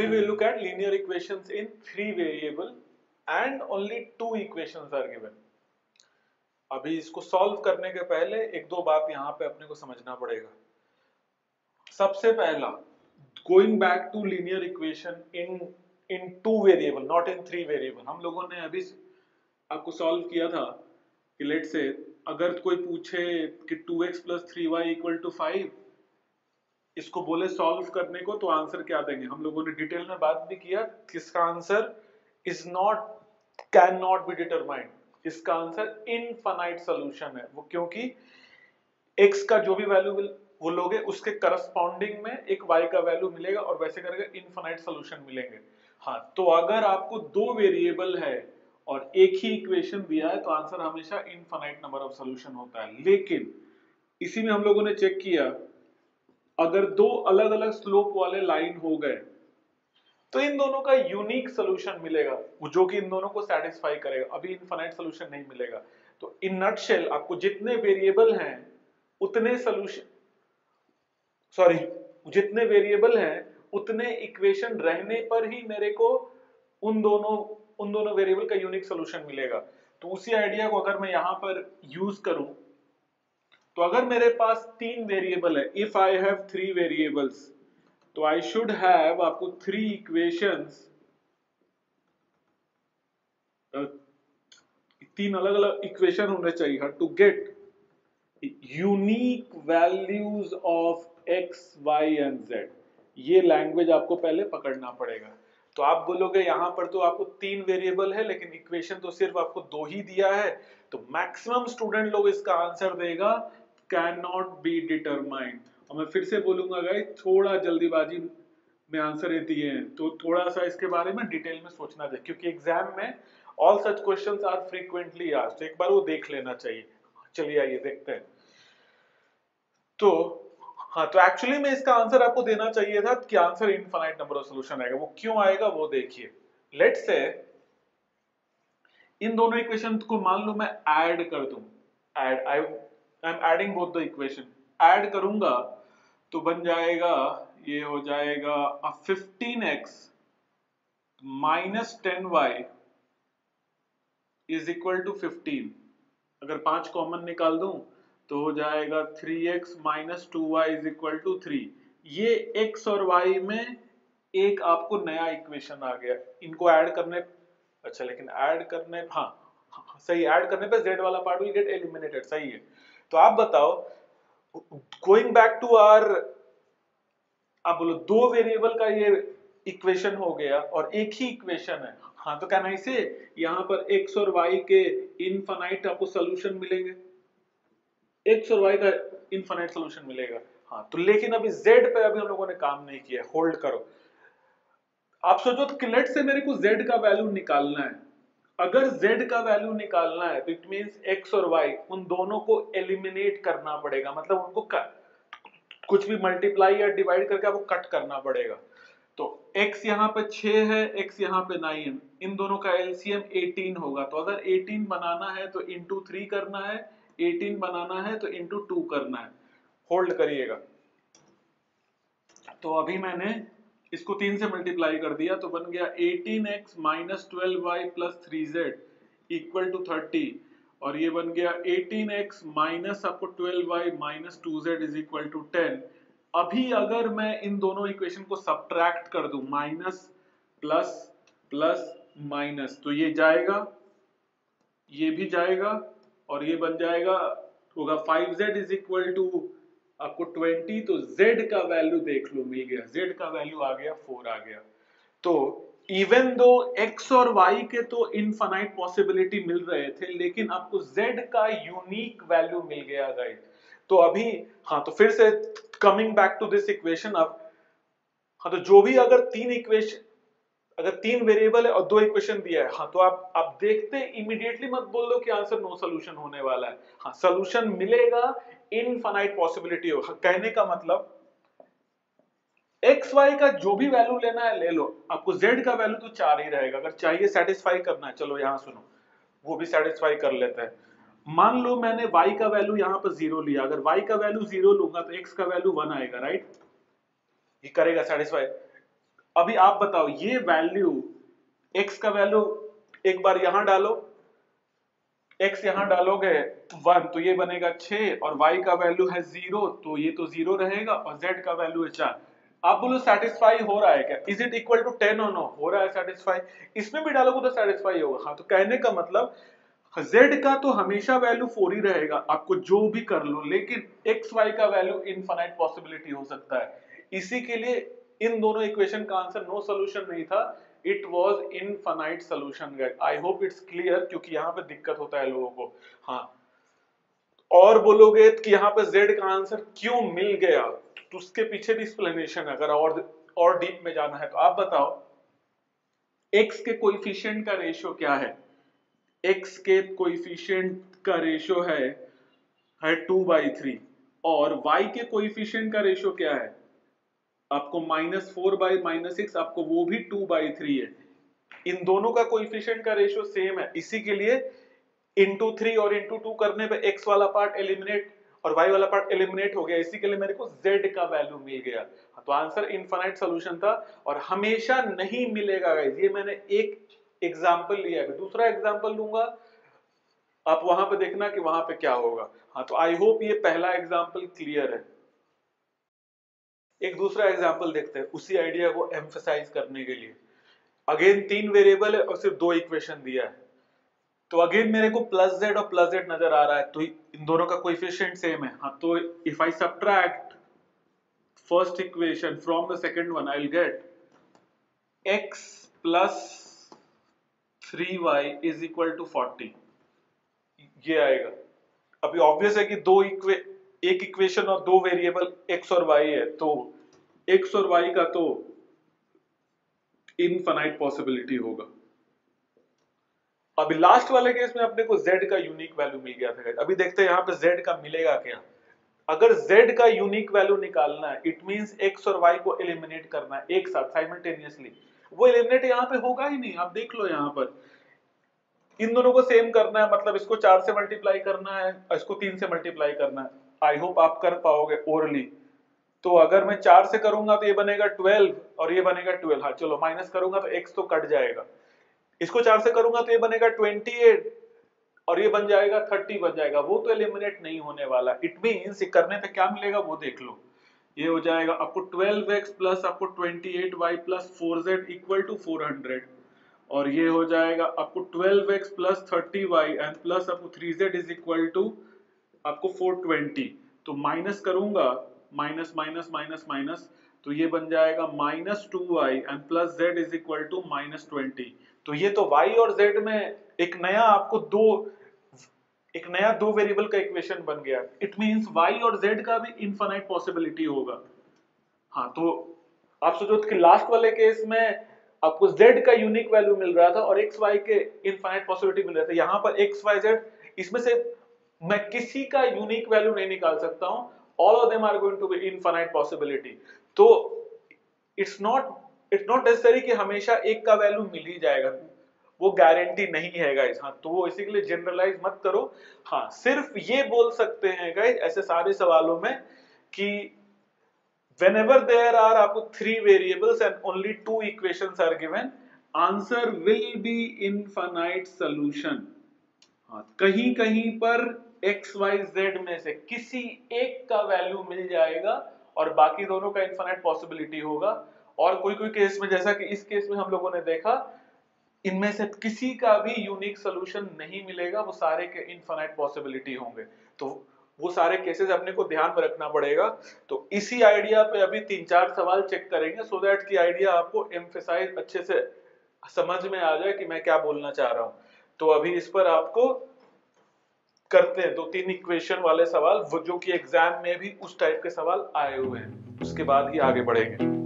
अभी we look at linear equations in three variable and only two equations are given. अभी इसको solve करने के पहले एक दो बात यहाँ पे अपने को समझना पड़ेगा। सबसे पहला going back to linear equation in in two variable not in three variable हम लोगों ने अभी आपको सॉल्व किया था कि लेट से अगर कोई पूछे कि two X plus three Y equal to five इसको बोले सॉल्व करने को तो आंसर क्या देंगे? हम लोगों ने डिटेल में बात भी किया, किसका answer is not can not be determined इसका आंसर इनफाइनाइट सोल्यूशन है। वो क्योंकि x का जो भी वैल्यू वो लोगे, उसके करस्पॉन्डिंग में एक y का वैल्यू मिलेगा और वैसे करके इनफाइनाइट सोल्यूशन मिलेंगे। हाँ तो अगर आपको दो वेरिएबल है और एक ही इक्वेशन दिया है तो आंसर हमेशा इनफाइनाइट नंबर ऑफ़ सोल्यूशन होता है। लेकिन, इसी में हम लोगों ने चेक किया अगर दो अलग अलग स्लोप वाले लाइन हो गए तो इन दोनों का यूनिक सोल्यूशन मिलेगा, जो कि इन दोनों को सेटिस्फाई करेगा। अभी इनफाइनाइट सोल्यूशन नहीं मिलेगा। तो इन नटशेल आपको जितने वेरिएबल हैं, उतने सोल्यूशन सॉरी जितने वेरिएबल हैं, उतने इक्वेशन रहने पर ही मेरे को उन दोनों उन दोनों वेरिएबल का यूनिक सोल्यूशन मिलेगा। तो उसी आइडिया को अगर मैं यहाँ पर यूज़ करूँ तो अगर मेरे पास तीन वेरिएबल है if I have three variables तो आई शुड हैव आपको थ्री इक्वेशंस तीन अलग अलग इक्वेशन होने चाहिए to get unique values of X Y and Z ये लैंग्वेज आपको पहले पकड़ना पड़ेगा। तो आप बोलोगे, यहाँ पर तो आपको तीन वेरिएबल है, लेकिन इक्वेशन तो सिर्फ़ आपको दो ही दिया है तो मैक्सिमम स्टूडेंट लोग इसका आंसर देगा कैन नॉट बी डिटरमाइंड और मैं फिर से बोलूँगा गाइस थोड़ा जल्दीबाजी में आंसर दिए हैं। तो थोड़ा सा इसके बारे में डिटेल में सोचना चाहिए, क्योंकि एग्ज़ाम में all such questions are frequently asked तो एक बार वो देख लेना चाहिए। चलिए आइए, देखते हैं। तो हाँ तो एक्चुअली में इसका आंसर आपको देना चाहिए था कि answer infinite number of solution आएगा। वो क्यों आएगा, वो देखिए। लेट से इन दोनों इक्वेशन को मान लो, मैं ऐड कर दूँ। Add I I am adding both the equation add करूँगा तो बन जाएगा ये हो जाएगा अ 15x minus ten Y is equal to fifteen अगर पाँच कॉमन निकाल दूँ तो हो जाएगा three X minus two Y is equal to three ये x और y में एक आपको नया इक्वेशन आ गया। इनको ऐड करने अच्छा लेकिन ऐड करने हाँ, हाँ सही ऐड करने पे z वाला पार्ट विल गेट एलिमिनेटेड सही है। तो आप बताओ गोइंग बैक टू आर आप बोलो, दो वेरिएबल का ये इक्वेशन हो गया और एक ही इक्वेशन है। हाँ तो क्या नहीं से यहाँ पर x और y के इनफाइनाइट आपको सोल्यूशन मिलेंगे। x और y का इनफाइनाइट सोल्यूशन मिलेगा। हाँ तो लेकिन अभी z पे अभी हम लोगों ने काम नहीं किया होल्ड करो। आप सोचो तो लेट से मेरे को z का वैल्यू निकालना है। अगर z का वैल्यू निकालना है तो इट मींस x और y उन दोनों को एलिमिनेट करना पड़ेगा। मतलब उनको कर, कुछ भी मल्टीप्लाई या डिवाइड करके आपको कट करना पड़ेगा। तो x यहाँ पे 6 है x यहाँ पे 9 इन दोनों का एलसीएम 18 होगा। तो अगर 18 बनाना है तो इंटू थ्री करना है 18 बनाना है तो इंटू टू करना है। होल्ड करिएगा। तो अभी मैंने इसको तीन से मल्टीप्लाई कर दिया तो बन गया 18x X minus twelve Y plus three Z equal to thirty और ये बन गया 18x एक्स माइनस आपको twelve Y minus two Z is equal to ten अभी अगर मैं इन दोनों इक्वेशन को सब्ट्रैक्ट कर दूँ माइनस प्लस प्लस माइनस तो ये जाएगा, ये भी जाएगा और ये बन जाएगा, होगा five Z is equal to आपको 20 तो z का वैल्यू देख लो, मिल गया। Z का वैल्यू आ गया 4 आ गया। तो इवन दो x और y के तो इनफाइनाइट पॉसिबिलिटी मिल रहे थे, लेकिन आपको z का यूनिक वैल्यू मिल गया गाइस तो अभी हाँ तो फिर से coming back to this equation अब हाँ तो जो भी अगर तीन इक्वेशन अगर तीन वेरिएबल है और दो इक्वेशन दिया है हाँ तो आप आप देखते इमीडिएटली मत बोल दो कि आंसर नो सोल्यूशन होने वाला है। हाँ सोल्यूशन मिलेगा इनफाइनाइट पॉसिबिलिटी हो। हाँ, कहने का मतलब एक्स वाई का जो भी वैल्यू लेना है ले लो। आपको जेड का वैल्यू तो चार ही रहेगा। अगर चाहिए सेटिस्फाई करना है चलो यहाँ सुनो। वो भी सेटिस्फाई कर लेते हैं। मान लो मैंने y का वैल्यू यहाँ पर ज़ीरो लिया। अगर y का वैल्यू ज़ीरो लूँगा तो x का वैल्यू वन आएगा राइट ये करेगा सेटिस्फाई अभी आप बताओ ये वैल्यू x का वैल्यू एक बार यहाँ डालो x यहाँ डालोगे वन तो ये बनेगा छ और y का वैल्यू है ज़ीरो तो ये तो ज़ीरो रहेगा, और z का वैल्यू है चार। आप बोलो सेटिस्फाई हो रहा है क्या? Is it equal to ten और नो हो रहा है सेटिस्फाई इसमें भी डालोगे तो सेटिस्फाई होगा। हाँ तो कहने का मतलब z का तो हमेशा वैल्यू फोर ही रहेगा, आपको जो भी कर लो, लेकिन एक्स वाई का वैल्यू इनफाइनाइट पॉसिबिलिटी हो सकता है। इसी के लिए इन दोनों इक्वेशन का आंसर नो सोल्यूशन नहीं था। It was infinite solution I hope it's clear क्योंकि यहाँ पे दिक्कत होता है लोगों को। हाँ। और बोलोगे कि यहाँ पे z का आंसर क्यों मिल गया? तो उसके पीछे भी एक्सप्लेनेशन अगर और और डीप में जाना है तो आप बताओ। X के कोइफिशिएंट का रेशियो क्या है? X के कोइफिशिएंट का रेशियो है है टू बाई थ्री और y के कोइफिशिएंट का रेशियो क्या है? आपको minus four by minus six, आपको वो भी टू बाई थ्री है। इन दोनों का कोइफिशिएंट का रेशियो सेम है। इसी के लिए इंटू थ्री और इंटू टू करने पे एक्स वाला पार्ट एलिमिनेट और वाई वाला पार्ट एलिमिनेट हो गया। इसी के लिए मेरे को जेड का वैल्यू मिल गया। तो आंसर इनफाइनाइट सोल्यूशन था और हमेशा नहीं मिलेगा गाइस ये मैंने एक एग्जांपल लिया है। दूसरा एग्जांपल लूँगा। आप वहाँ पे देखना कि वहाँ पे क्या होगा। हाँ तो आई होप ये पहला एग्जांपल क्लियर है। एक दूसरा एग्ज़ाम्पल देखते हैं, उसी आइडिया को एम्फसाइज करने के लिए। अगेन तीन वेरिएबल है और सिर्फ़ दो इक्वेशन दिया है। तो अगेन मेरे को प्लस जेड और प्लस जेड नज़र आ रहा है तो इन दोनों का कोइफिशिएंट सेम है। हाँ तो if I subtract first equation from the second one I will get x plus three Y is equal to forty ये आएगा। अभी ऑब्वियस है कि दो इक्वे एक इक्वेशन और दो वेरिएबल x और y है तो x और y का तो इनफाइनाइट पॉसिबिलिटी होगा। अभी लास्ट वाले केस में अपने को z का यूनिक वैल्यू मिल गया था अभी देखते हैं यहाँ पे z का मिलेगा क्या। अगर z का यूनिक वैल्यू निकालना है इट मींस x और y को एलिमिनेट करना है, एक साथ साइमल्टेनियसली वो एलिमिनेट यहाँ पे होगा ही नहीं, आप देख लो यहाँ पर। इन दोनों को सेम करना है मतलब इसको चार से मल्टीप्लाई करना है, इसको तीन से मल्टीप्लाई करना है। आई होप आप कर पाओगे ओरली तो अगर मैं चार से करूँगा तो ये बनेगा ट्वेल्व और ये बनेगा ट्वेल्व हाँ चलो माइनस करूँगा तो एक्स तो कट जाएगा. इसको चार से करूँगा तो ये बनेगा ट्वेंटी एट और ये बन जाएगा थर्टी बन जाएगा. वो तो एलिमिनेट नहीं होने वाला. इट मीन्स करने पे क्या मिलेगा वो देख लो. ये हो जाएगा आपको ट्वेल्व एक्स प्लस आपको twenty eight y plus four z equal to four hundred और ये हो जाएगा आपको twelve x plus thirty y and plus आपको three z is equal to आपको 420 तो माइनस करूँगा माइनस माइनस माइनस माइनस तो ये बन जाएगा minus two y and plus z is equal to minus twenty तो ये तो y और z में एक नया आपको दो, एक नया दो वेरिएबल का इक्वेशन बन गया। इट मींस y और z का भी इनफाइनाइट पॉसिबिलिटी होगा। हाँ तो आप सोचो कि लास्ट वाले केस में आपको z का यूनिक वैल्यू मिल रहा था और x, y के इनफाइनाइट पॉसिबिलिटी मिल रहा था। यहाँ पर x, y, z, इसमें से मैं किसी का यूनिक वैल्यू नहीं निकाल सकता हूँ। All of them are going to be infinite possibility तो it's not it's not necessary कि हमेशा एक का वैल्यू मिल ही जाएगा। वो गारंटी नहीं है गाइस हाँ तो वो इसी के लिए जनरलाइज मत करो। हाँ सिर्फ़ ये बोल सकते हैं गाइस ऐसे सारे सवालों में कि whenever there are आपको three variables and only two equations are given, answer will be infinite solution. हाँ कहीं कहीं पर एक्स वाई जेड में से किसी एक का वैल्यू मिल जाएगा और बाकी दोनों का इन्फाइनाइट पॉसिबिलिटी होगा। और कोई कोई केस में, जैसा कि इस केस में हम लोगों ने देखा, इनमें से किसी का भी यूनिक सोल्यूशन नहीं मिलेगा, वो सारे के इन्फाइनाइट पॉसिबिलिटी होंगे। तो वो सारे केसेस अपने को ध्यान में रखना पड़ेगा। तो इसी आइडिया पे अभी तीन चार सवाल चेक करेंगे सो दैट की आइडिया आपको एम्फेसाइज अच्छे से समझ में आ जाए कि मैं क्या बोलना चाह रहा हूँ। तो अभी इस पर आपको करते हैं। दो तीन इक्वेशन वाले सवाल जो कि एग्ज़ाम में भी उस टाइप के सवाल आए हुए हैं। उसके बाद ही आगे बढ़ेंगे।